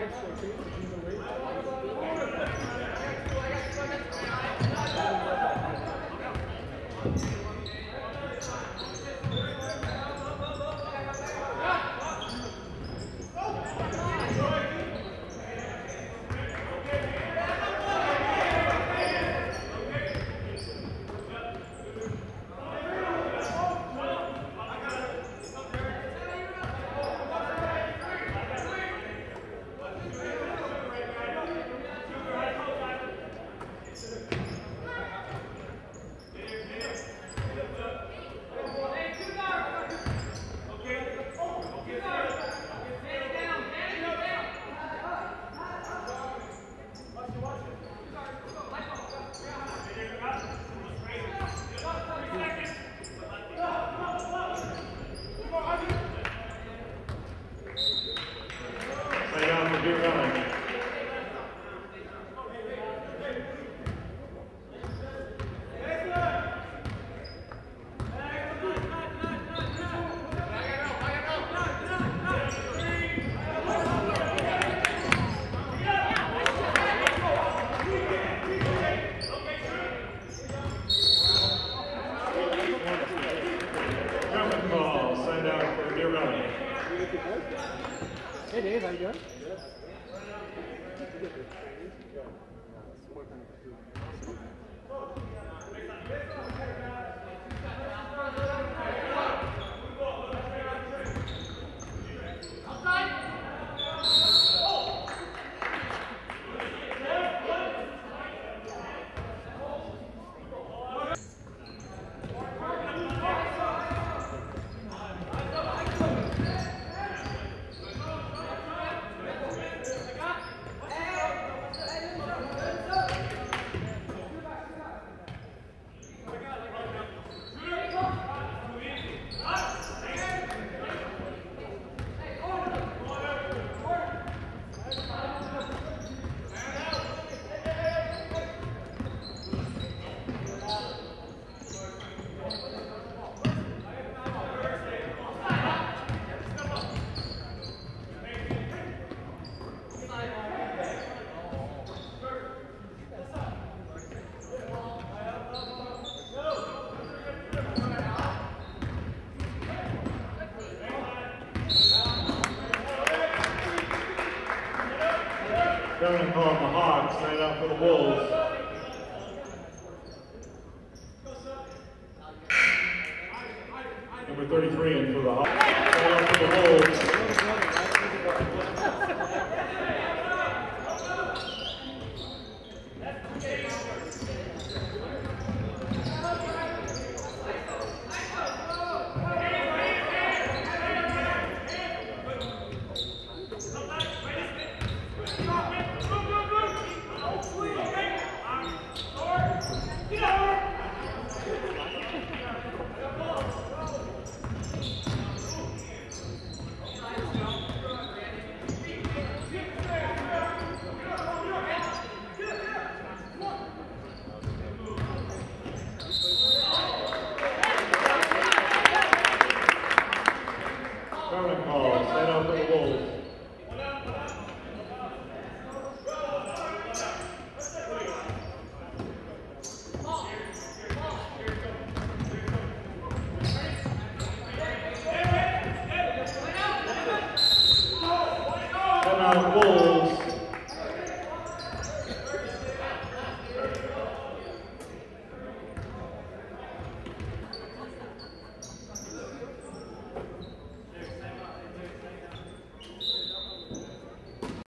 Lay It is, I guess. Yeah. Jumping call, the Hawks, send out for the Wolves. Number thirty-three in for the Hawks, send out for the Wolves. Jumping for the Wolves. Come out Wolves,